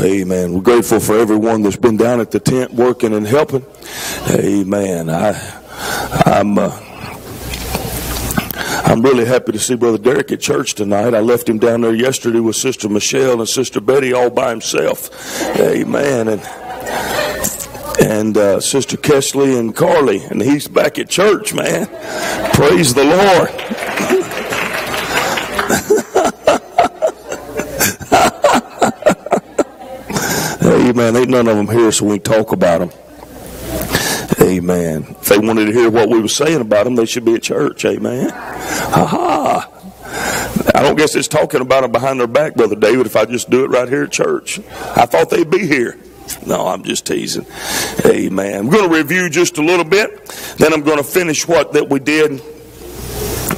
Amen. We're grateful for everyone that's been down at the tent working and helping. Amen. I, I'm. Uh, I'm really happy to see Brother Derek at church tonight. I left him down there yesterday with Sister Michelle and Sister Betty all by himself. Amen. And and uh, Sister Kesley and Carly, and he's back at church, man. Praise the Lord. Amen. Ain't none of them here, so we can talk about them. Amen. If they wanted to hear what we were saying about them, they should be at church. Amen. Ha. I don't guess it's talking about them behind their back, Brother David, if I just do it right here at church. I thought they'd be here. No, I'm just teasing. Amen. I'm going to review just a little bit. Then I'm going to finish what that we did,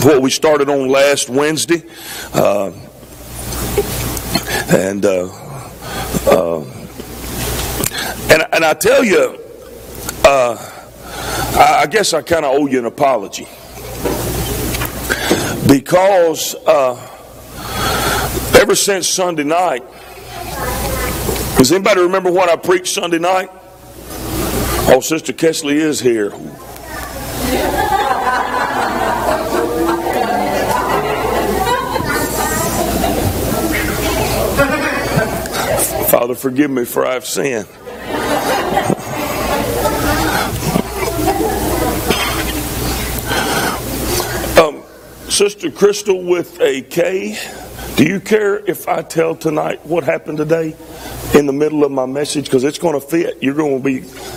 what we started on last Wednesday. Uh, and, uh, uh, and, and I tell you, uh, I, guess I kind of owe you an apology. Because uh, ever since Sunday night, does anybody remember what I preached Sunday night? Oh, Sister Kesley is here. Father, forgive me for I've sinned. Um, Sister Crystal with a K, do you care if I tell tonight what happened today? in the middle of my message because it's going to fit. You're going to be,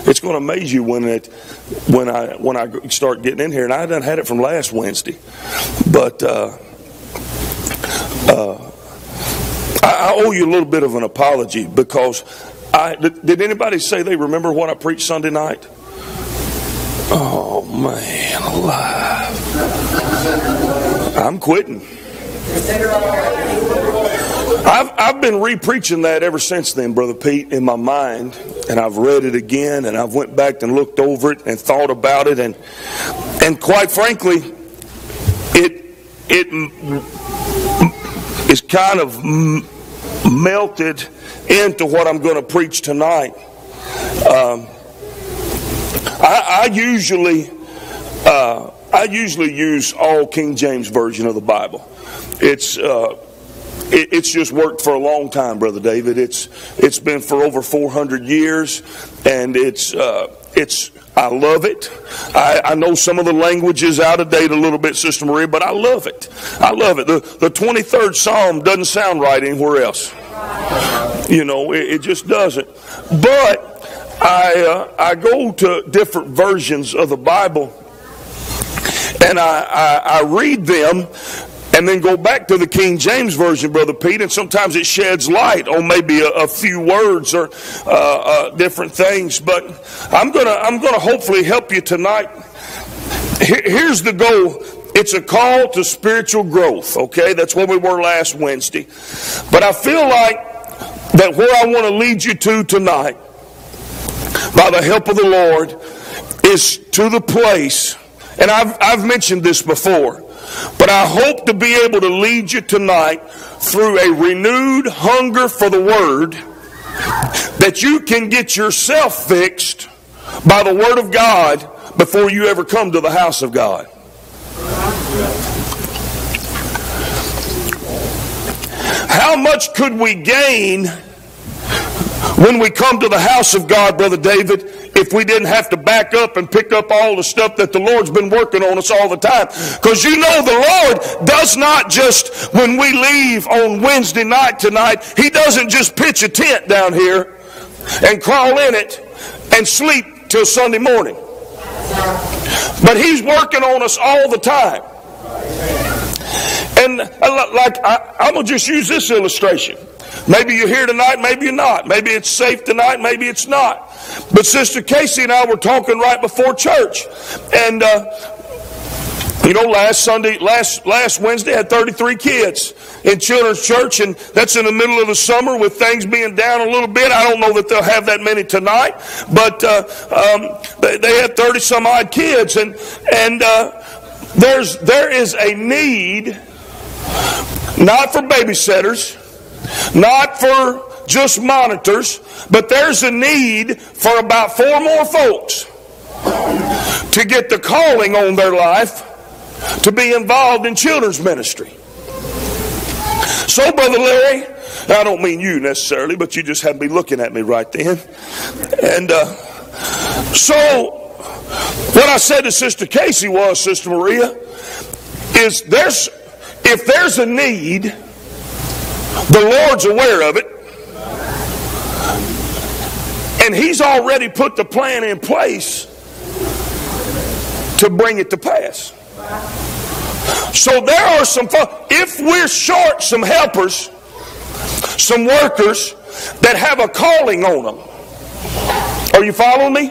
it's going to amaze you when it, when I when I start getting in here. And I done had it from last Wednesday, but uh, uh, I, owe you a little bit of an apology because I did, did anybody say they remember what I preached Sunday night? Oh man, alive! I'm quitting. I've, I've been re-preaching that ever since then, Brother Pete, in my mind. And I've read it again and I've went back and looked over it and thought about it. And, and quite frankly, it, it is kind of melted into what I'm going to preach tonight. Um, I, I, usually, uh, I usually use all King James version of the Bible. It's uh, it, it's just worked for a long time, Brother David. It's it's been for over 400 years, and it's uh, it's I love it. I, I, know some of the language is out of date a little bit, Sister Maria, but I love it. I love it. The, the 23rd Psalm doesn't sound right anywhere else. You know, it, it just doesn't. But I, uh, I go to different versions of the Bible and I, I, I read them and then go back to the King James Version, Brother Pete, and sometimes it sheds light on maybe a, a few words or uh, uh, different things. But I'm gonna I'm gonna hopefully help you tonight. Here's the goal. It's a call to spiritual growth. Okay, that's where we were last Wednesday. But I feel like that where I want to lead you to tonight, by the help of the Lord, is to the place. And I've I've mentioned this before but I hope to be able to lead you tonight through a renewed hunger for the Word that you can get yourself fixed by the Word of God before you ever come to the house of God. How much could we gain when we come to the house of God, Brother David, if we didn't have to back up and pick up all the stuff that the Lord's been working on us all the time. Because you know the Lord does not just, when we leave on Wednesday night tonight, He doesn't just pitch a tent down here and crawl in it and sleep till Sunday morning. But He's working on us all the time. And uh, like, I, I'm going to just use this illustration. Maybe you're here tonight, maybe you're not. Maybe it's safe tonight, maybe it's not. But Sister Casey and I were talking right before church. And, uh, you know, last Sunday, last last Wednesday, I had 33 kids in children's church, and that's in the middle of the summer with things being down a little bit. I don't know that they'll have that many tonight, but uh, um, they, they, had 30 some odd kids, and and uh, there's there is a need not for babysitters, not for just monitors, but there's a need for about four more folks to get the calling on their life to be involved in children's ministry. So, Brother Larry, I don't mean you necessarily, but you just had be looking at me right then. And uh, so, what I said to Sister Casey was, Sister Maria, is there's if there's a need, the Lord's aware of it. And He's already put the plan in place to bring it to pass. So there are some, if we're short some helpers, some workers that have a calling on them. Are you following me?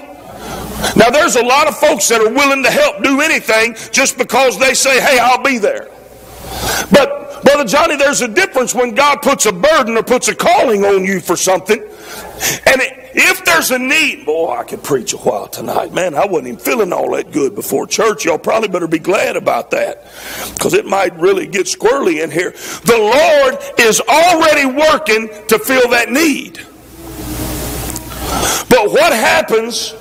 Now, there's a lot of folks that are willing to help do anything just because they say, hey, I'll be there. But, Brother Johnny, there's a difference when God puts a burden or puts a calling on you for something. And if there's a need, boy, I could preach a while tonight. Man, I wasn't even feeling all that good before church. Y'all probably better be glad about that because it might really get squirrely in here. The Lord is already working to fill that need. But what happens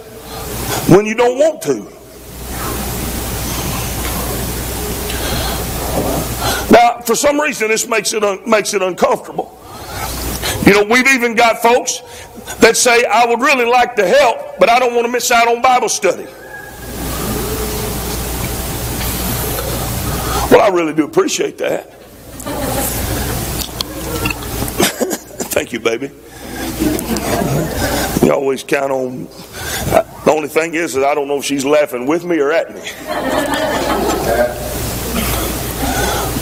when you don't want to? Now, for some reason, this makes it un- makes it uncomfortable. You know, we've even got folks that say, I would really like to help, but I don't want to miss out on Bible study. Well, I really do appreciate that. Thank you, baby. You always count on. Uh, the only thing is that I don't know if she's laughing with me or at me.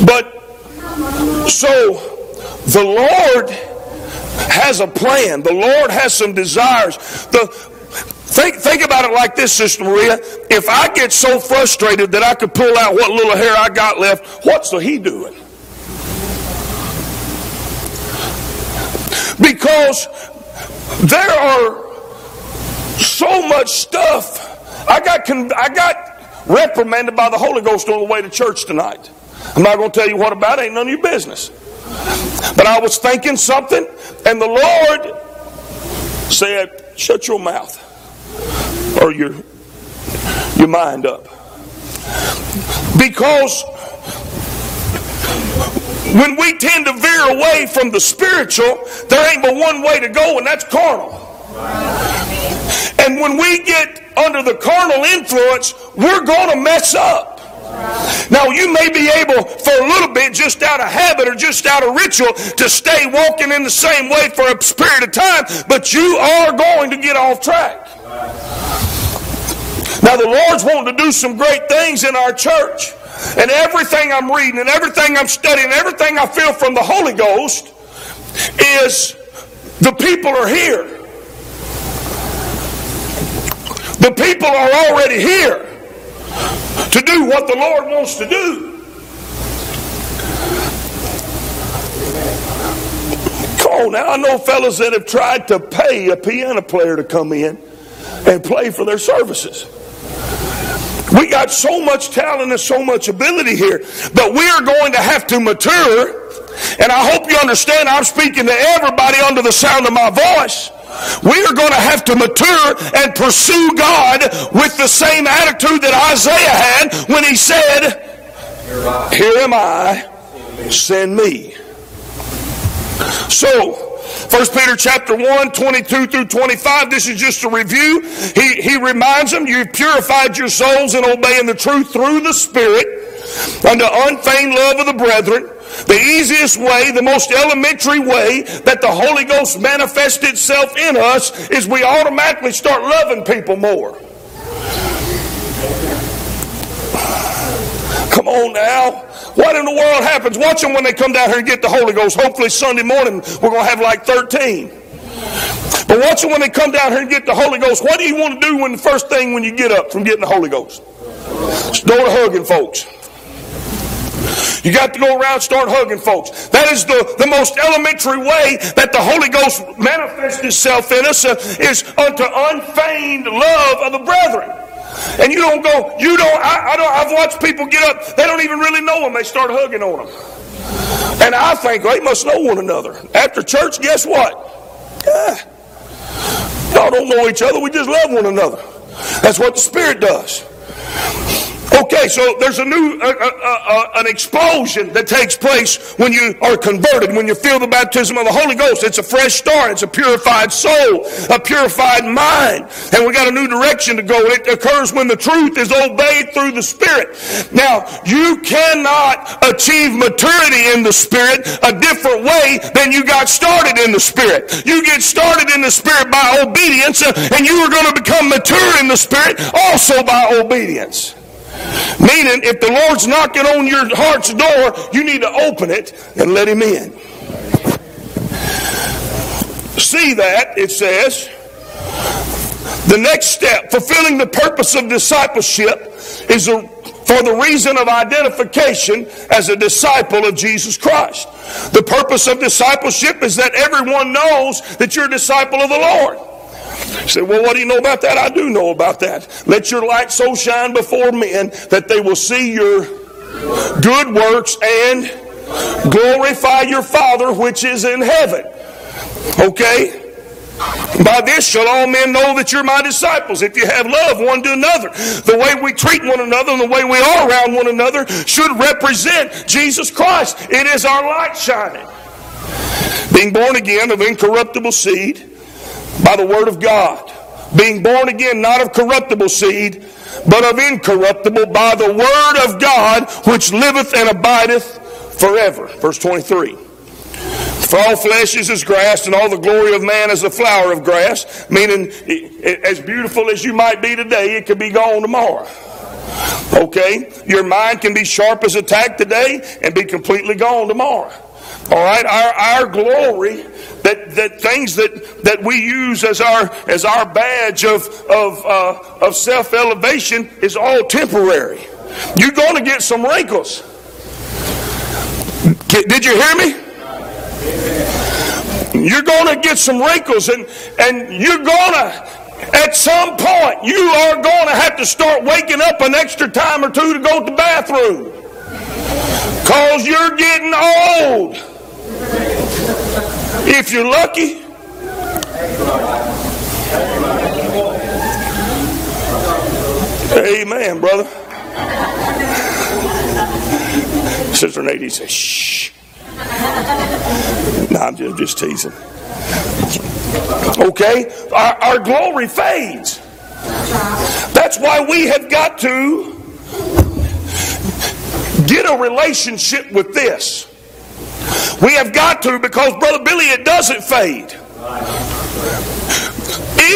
But so the Lord has a plan. The Lord has some desires. The, think, think about it like this, Sister Maria. If I get so frustrated that I could pull out what little hair I got left, what's the He doing? Because there are so much stuff. I got I got reprimanded by the Holy Ghost on the way to church tonight. I'm not going to tell you what about. It. Ain't none of your business. But I was thinking something, and the Lord said, Shut your mouth or your, your mind up. Because when we tend to veer away from the spiritual, there ain't but one way to go, and that's carnal. And when we get under the carnal influence, we're going to mess up. Now, you may be able for a little bit, just out of habit or just out of ritual, to stay walking in the same way for a period of time, but you are going to get off track. Now, the Lord's wanting to do some great things in our church. And everything I'm reading and everything I'm studying, everything I feel from the Holy Ghost is the people are here. The people are already here to do what the Lord wants to do. Come on now, I know fellas that have tried to pay a piano player to come in and play for their services. We got so much talent and so much ability here, but we are going to have to mature. And I hope you understand I'm speaking to everybody under the sound of my voice. We are going to have to mature and pursue God with the same attitude that Isaiah had when he said, Here am I, send me. So, 1 Peter chapter 1, 22 through 25, this is just a review. He, he reminds them, you've purified your souls in obeying the truth through the Spirit unto unfeigned love of the brethren the easiest way, the most elementary way that the Holy Ghost manifests itself in us is we automatically start loving people more. Come on now. What in the world happens? Watch them when they come down here and get the Holy Ghost. Hopefully, Sunday morning we're going to have like 13. But watch them when they come down here and get the Holy Ghost. What do you want to do when the first thing when you get up from getting the Holy Ghost? Start hugging folks. You got to go around start hugging folks. That is the, the most elementary way that the Holy Ghost manifests itself in us uh, is unto unfeigned love of the brethren. And you don't go, you don't, I, I don't, I've watched people get up, they don't even really know them, they start hugging on them. And I think they must know one another. After church, guess what? Yeah. Y'all don't know each other. We just love one another. That's what the Spirit does. Okay, so there's a new, uh, uh, uh, an explosion that takes place when you are converted, when you feel the baptism of the Holy Ghost. It's a fresh start. It's a purified soul, a purified mind. And we got a new direction to go. It occurs when the truth is obeyed through the Spirit. Now, you cannot achieve maturity in the Spirit a different way than you got started in the Spirit. You get started in the Spirit by obedience, and you are going to become mature in the Spirit also by obedience. Meaning, if the Lord's knocking on your heart's door, you need to open it and let Him in. See that, it says. The next step, fulfilling the purpose of discipleship, is a, for the reason of identification as a disciple of Jesus Christ. The purpose of discipleship is that everyone knows that you're a disciple of the Lord. You say, well, what do you know about that? I do know about that. Let your light so shine before men that they will see your good works and glorify your Father which is in heaven. Okay? By this shall all men know that you're my disciples, if you have love one to another. The way we treat one another and the way we are around one another should represent Jesus Christ. It is our light shining. Being born again of incorruptible seed by the word of God. Being born again, not of corruptible seed, but of incorruptible by the word of God, which liveth and abideth forever. Verse 23. For all flesh is as grass, and all the glory of man is the flower of grass. Meaning, as beautiful as you might be today, it could be gone tomorrow. Okay? Your mind can be sharp as a tack today and be completely gone tomorrow. All right? Our, our glory that, that things that, that we use as our as our badge of of, uh, of self elevation is all temporary. You're going to get some wrinkles. Did you hear me? You're going to get some wrinkles, and and you're going to at some point you are going to have to start waking up an extra time or two to go to the bathroom because you're getting old if you're lucky. Amen, brother. Sister Nadine says, shh. No, I'm just, just teasing. Okay? Our, our glory fades. That's why we have got to get a relationship with this. We have got to because, Brother Billy, it doesn't fade.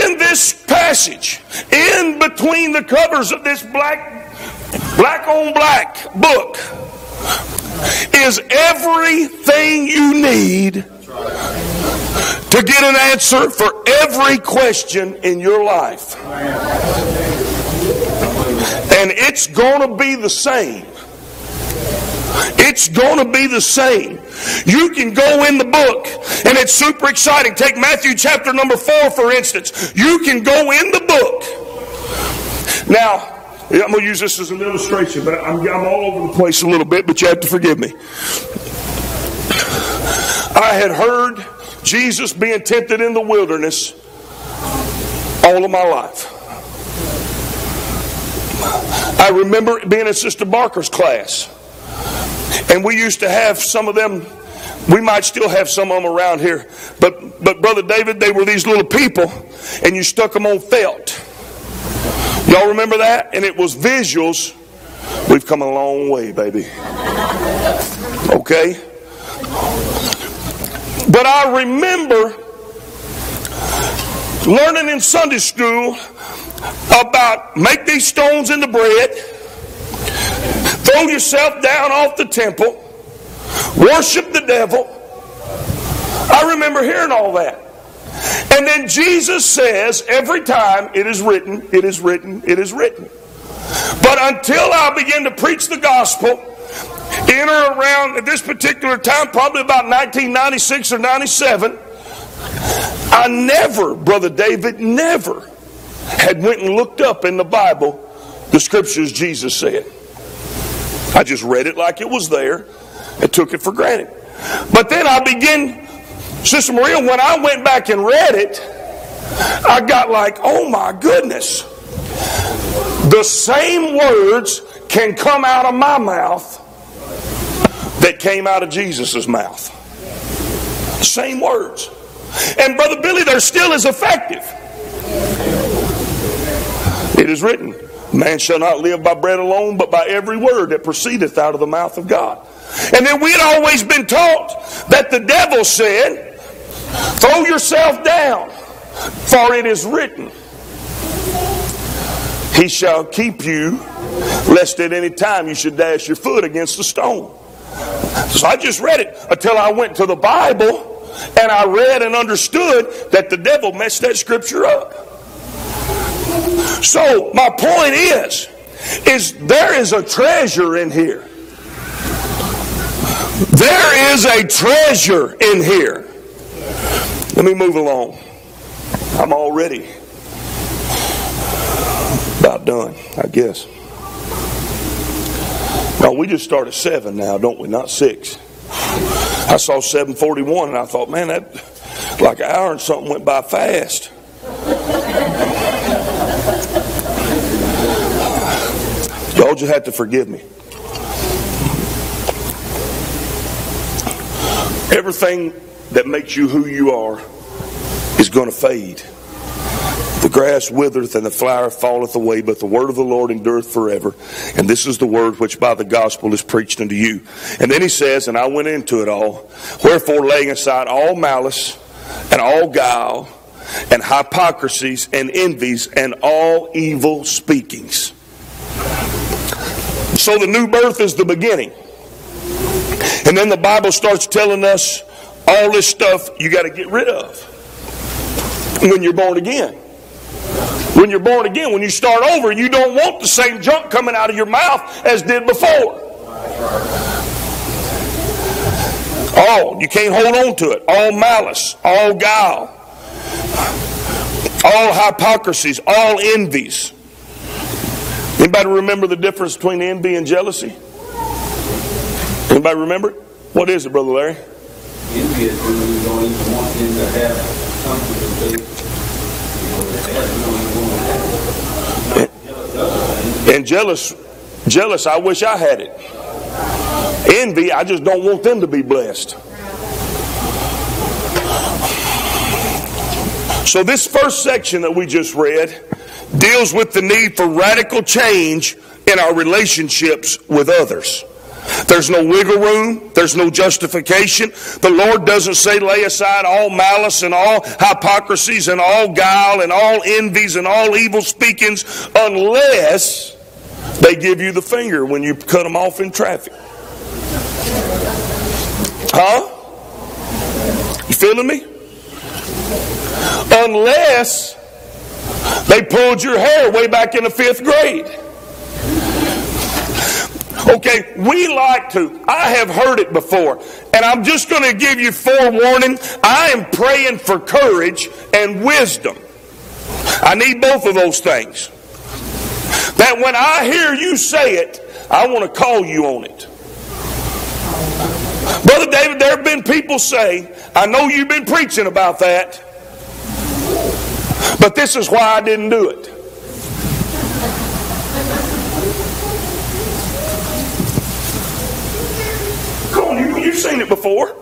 In this passage, in between the covers of this black, black on black book, is everything you need to get an answer for every question in your life. And it's going to be the same. It's going to be the same. You can go in the book, and it's super exciting. Take Matthew chapter number 4, for instance. You can go in the book. Now, I'm going to use this as an illustration, but I'm, I'm all over the place a little bit, but you have to forgive me. I had heard Jesus being tempted in the wilderness all of my life. I remember being in Sister Barker's class. And we used to have some of them, we might still have some of them around here. But, but Brother David, they were these little people, and you stuck them on felt. Y'all remember that? And it was visuals. We've come a long way, baby. Okay? But I remember learning in Sunday school about make these stones into bread Throw yourself down off the temple. Worship the devil. I remember hearing all that. And then Jesus says every time, it is written, it is written, it is written. But until I begin to preach the gospel, in or around at this particular time, probably about 1996 or 97, I never, Brother David, never had went and looked up in the Bible the scriptures Jesus said. I just read it like it was there and took it for granted. But then I begin Sister Maria, when I went back and read it, I got like, oh my goodness. The same words can come out of my mouth that came out of Jesus' mouth. Same words. And Brother Billy, they're still as effective. It is written, Man shall not live by bread alone, but by every word that proceedeth out of the mouth of God. And then we had always been taught that the devil said, Throw yourself down, for it is written, He shall keep you, lest at any time you should dash your foot against a stone. So I just read it until I went to the Bible and I read and understood that the devil messed that scripture up. So my point is, is there is a treasure in here. There is a treasure in here. Let me move along. I'm already about done, I guess. No, we just start at seven now, don't we? Not six. I saw 741 and I thought, man, that like an hour and something went by fast. Y'all just have to forgive me. Everything that makes you who you are is going to fade. The grass withereth and the flower falleth away, but the word of the Lord endureth forever. And this is the word which by the gospel is preached unto you. And then he says, and I went into it all, wherefore laying aside all malice and all guile and hypocrisies and envies and all evil speakings. So the new birth is the beginning. And then the Bible starts telling us all this stuff you got to get rid of when you're born again. When you're born again, when you start over, you don't want the same junk coming out of your mouth as did before. All, you can't hold on to it. All malice, all guile, all hypocrisies, all envies. Anybody remember the difference between envy and jealousy? Anybody remember it? What is it, Brother Larry? Envy is when you don't even want them to have something to do. and jealous, jealous, I wish I had it. Envy, I just don't want them to be blessed. So, this first section that we just read deals with the need for radical change in our relationships with others. There's no wiggle room. There's no justification. The Lord doesn't say lay aside all malice and all hypocrisies and all guile and all envies and all evil speakings unless they give you the finger when you cut them off in traffic. Huh? You feeling me? Unless they pulled your hair way back in the fifth grade. Okay, we like to. I have heard it before. And I'm just going to give you forewarning. I am praying for courage and wisdom. I need both of those things. That when I hear you say it, I want to call you on it. Brother David, there have been people say, I know you've been preaching about that, but this is why I didn't do it. Come on, You've seen it before.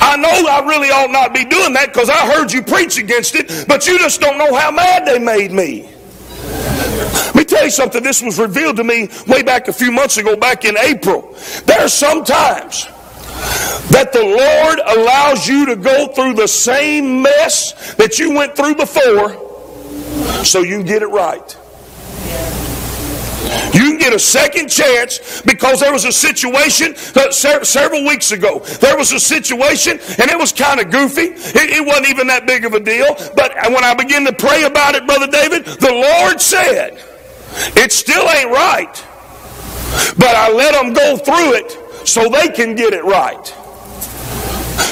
I know I really ought not be doing that because I heard you preach against it, but you just don't know how mad they made me. Let me tell you something. This was revealed to me way back a few months ago, back in April. There are some times that the Lord allows you to go through the same mess that you went through before so you can get it right. You can get a second chance because there was a situation uh, several weeks ago. There was a situation and it was kind of goofy. It, it wasn't even that big of a deal. But when I began to pray about it, Brother David, the Lord said, it still ain't right. But I let them go through it so they can get it right.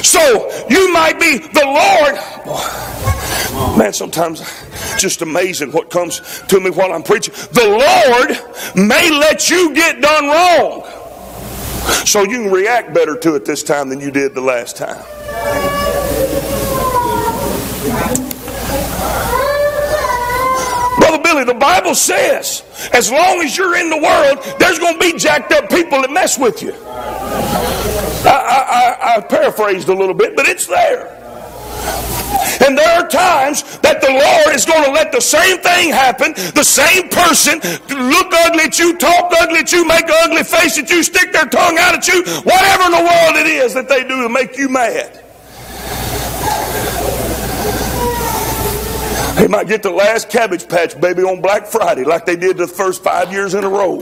So you might be the Lord. Man, sometimes just amazing what comes to me while I'm preaching. The Lord may let you get done wrong So you can react better to it this time than you did the last time. Brother Billy, the Bible says as long as you're in the world, there's going to be jacked up people that mess with you. I, I, I paraphrased a little bit, but it's there. And there are times that the Lord is going to let the same thing happen, the same person look ugly at you, talk ugly at you, make an ugly face at you, stick their tongue out at you, whatever in the world it is that they do to make you mad. They might get the last cabbage patch baby on Black Friday like they did the first five years in a row.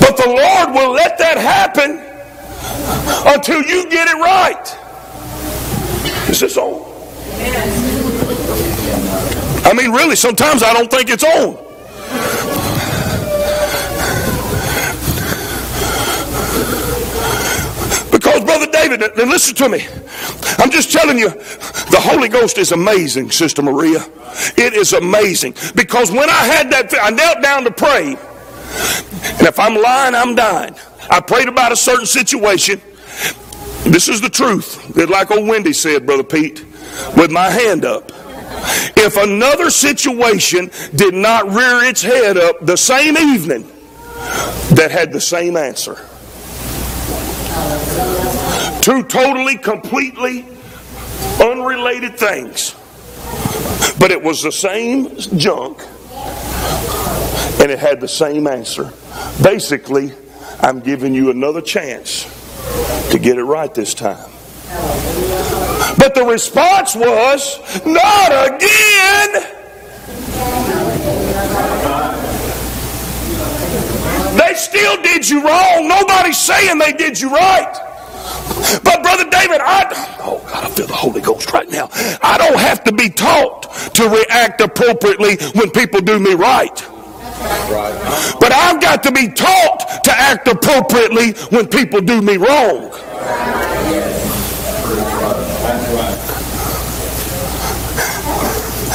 But Lord will let that happen until you get it right. Is this on? I mean, really, sometimes I don't think it's on. Because, Brother David, listen to me. I'm just telling you, the Holy Ghost is amazing, Sister Maria. It is amazing. Because when I had that, I knelt down to pray. And if I'm lying, I'm dying. I prayed about a certain situation. This is the truth. Like old Wendy said, Brother Pete, with my hand up. If another situation did not rear its head up the same evening that had the same answer, two totally, completely unrelated things, but it was the same junk and it had the same answer. Basically, I'm giving you another chance to get it right this time. But the response was, Not again! They still did you wrong. Nobody's saying they did you right. But Brother David, I oh God, I feel the Holy Ghost right now. I don't have to be taught to react appropriately when people do me right. But I've got to be taught to act appropriately when people do me wrong.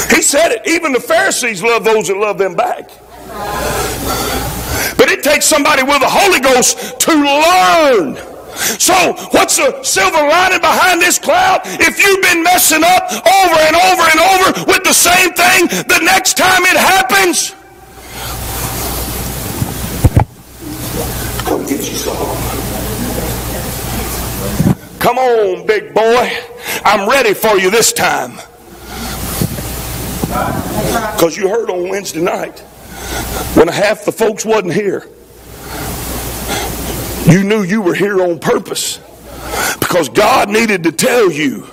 He said it. Even the Pharisees love those that love them back. But it takes somebody with the Holy Ghost to learn. So, what's the silver lining behind this cloud? If you've been messing up over and over and over with the same thing, the next time it happens, get you some. Come on, big boy. I'm ready for you this time. Because you heard on Wednesday night when half the folks wasn't here. You knew you were here on purpose because God needed to tell you,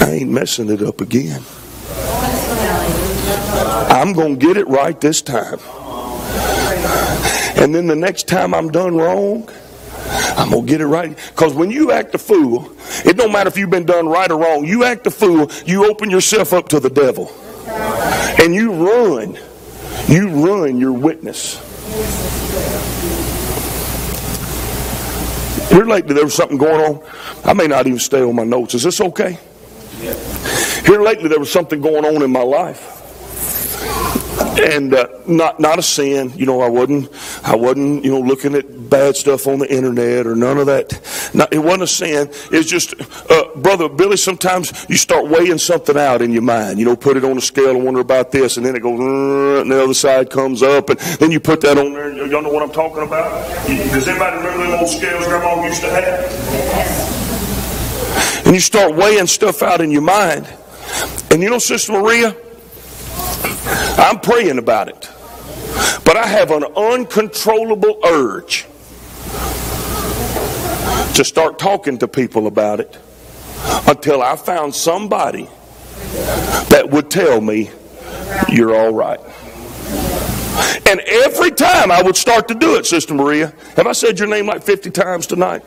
I ain't messing it up again. I'm going to get it right this time. And then the next time I'm done wrong, I'm going to get it right. Because when you act a fool, it don't matter if you've been done right or wrong. You act a fool, you open yourself up to the devil. And you ruin, you ruin your witness. Here lately there was something going on. I may not even stay on my notes. Is this okay? Here lately there was something going on in my life and uh, not not a sin. You know, I wasn't I wasn't you know looking at bad stuff on the internet or none of that. Not, it wasn't a sin. It's just, uh, brother Billy. Sometimes you start weighing something out in your mind. You know, put it on a scale and wonder about this, and then it goes, and the other side comes up, and then you put that on there. Y'all know what I'm talking about? Does anybody remember them old scales Grandma used to have? And you start weighing stuff out in your mind. And you know, Sister Maria, I'm praying about it. But I have an uncontrollable urge to start talking to people about it until I found somebody that would tell me you're all right. And every time I would start to do it, Sister Maria, have I said your name like 50 times tonight?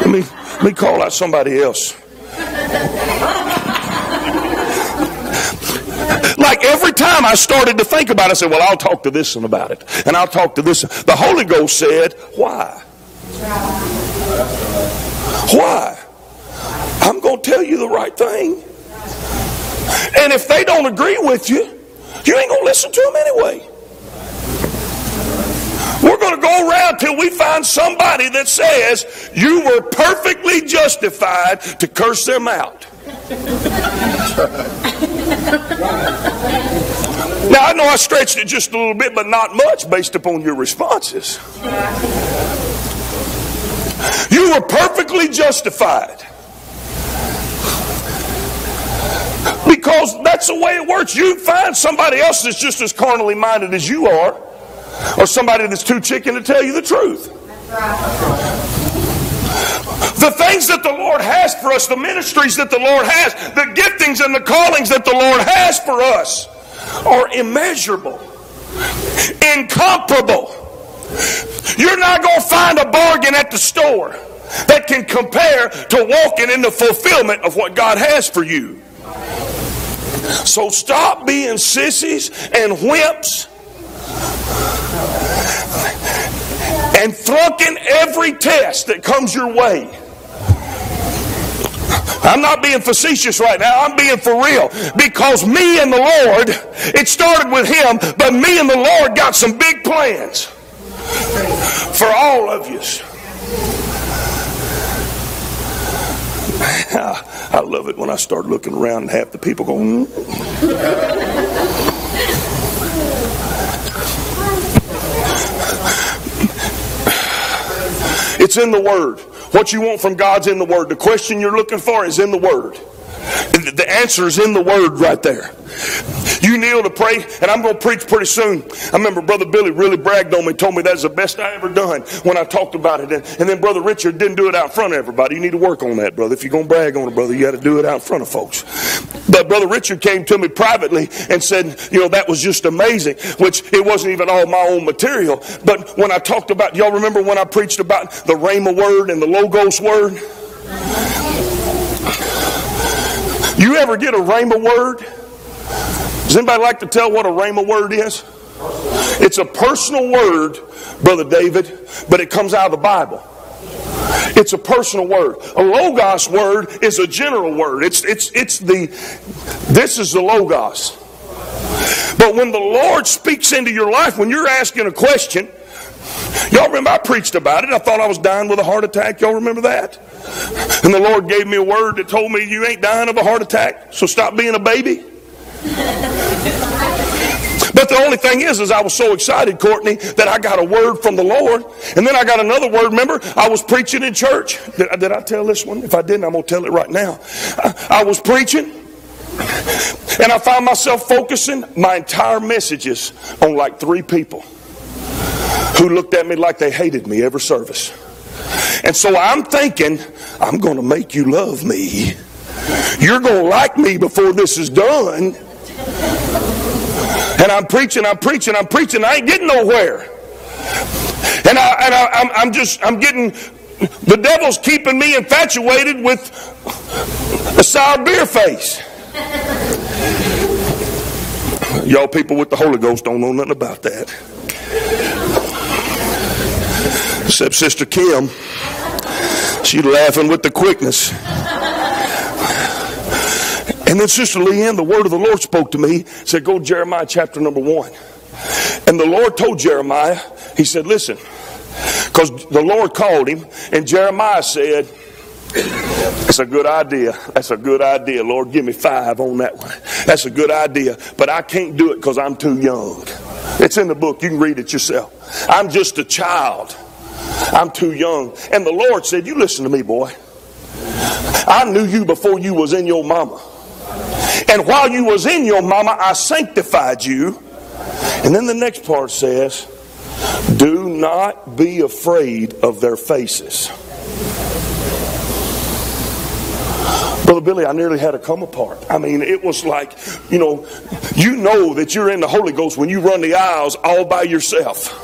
Let me, let me call out somebody else. Like every time I started to think about it, I said, Well, I'll talk to this one about it. And I'll talk to this. The Holy Ghost said, Why? Why? I'm going to tell you the right thing. And if they don't agree with you, you ain't going to listen to them anyway. We're going to go around till we find somebody that says you were perfectly justified to curse them out. Now, I know I stretched it just a little bit, but not much based upon your responses. You were perfectly justified. Because that's the way it works. You find somebody else that's just as carnally minded as you are, or somebody that's too chicken to tell you the truth. The things that the Lord has for us, the ministries that the Lord has, the giftings and the callings that the Lord has for us are immeasurable, incomparable. You're not going to find a bargain at the store that can compare to walking in the fulfillment of what God has for you. So stop being sissies and wimps and flunking every test that comes your way. I'm not being facetious right now. I'm being for real. Because me and the Lord, it started with Him, but me and the Lord got some big plans for all of you. I love it when I start looking around and half the people go, mm. It's in the Word. What you want from God's in the Word. The question you're looking for is in the Word. The answer is in the Word right there. You kneel to pray, and I'm going to preach pretty soon. I remember Brother Billy really bragged on me, told me that's the best I ever done when I talked about it. And, and then Brother Richard didn't do it out front of everybody. You need to work on that, brother. If you're going to brag on it, brother, you got to do it out in front of folks. But Brother Richard came to me privately and said, you know, that was just amazing, which it wasn't even all my own material. But when I talked about, y'all remember when I preached about the Rhema word and the Logos word? You ever get a Rhema word? Does anybody like to tell what a rhema word is? It's a personal word, Brother David, but it comes out of the Bible. It's a personal word. A logos word is a general word. It's it's it's the this is the logos. But when the Lord speaks into your life, when you're asking a question, y'all remember I preached about it. I thought I was dying with a heart attack. Y'all remember that? And the Lord gave me a word that told me you ain't dying of a heart attack, so stop being a baby. But the only thing is, is I was so excited, Courtney, that I got a word from the Lord. And then I got another word. Remember, I was preaching in church. Did, did I tell this one? If I didn't, I'm going to tell it right now. I, I was preaching. And I found myself focusing my entire messages on like three people who looked at me like they hated me every service. And so I'm thinking, I'm going to make you love me. You're going to like me before this is done. And I'm preaching, I'm preaching, I'm preaching. I ain't getting nowhere. And, I, and I, I'm, I'm just, I'm getting, the devil's keeping me infatuated with a sour beer face. Y'all people with the Holy Ghost don't know nothing about that. Except Sister Kim. She's laughing with the quickness. And then Sister Leanne, the word of the Lord spoke to me, said, Go Jeremiah chapter number one. And the Lord told Jeremiah, He said, Listen, because the Lord called him, and Jeremiah said, That's a good idea. That's a good idea. Lord, give me five on that one. That's a good idea. But I can't do it because I'm too young. It's in the book. You can read it yourself. I'm just a child. I'm too young. And the Lord said, You listen to me, boy. I knew you before you was in your mama. And while you was in your mama, I sanctified you. And then the next part says, Do not be afraid of their faces. Brother Billy, I nearly had to come apart. I mean, it was like, you know, you know that you're in the Holy Ghost when you run the aisles all by yourself.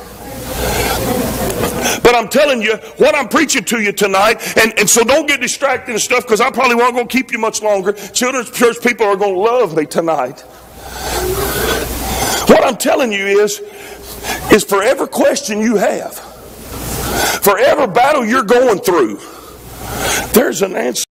But I'm telling you what I'm preaching to you tonight, and, and so don't get distracted and stuff because I probably won't going to keep you much longer. Children's church people are going to love me tonight. What I'm telling you is, is for every question you have, for every battle you're going through, there's an answer.